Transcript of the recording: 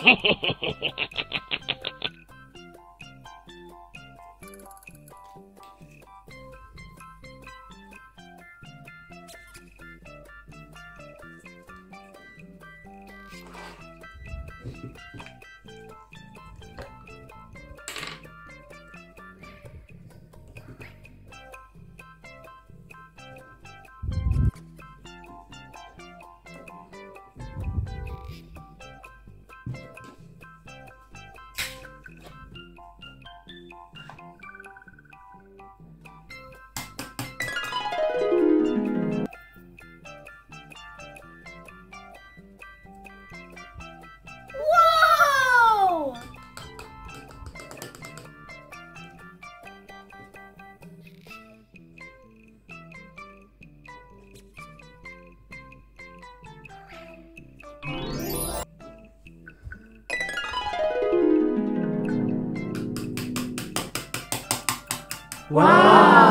Whoa! Wow!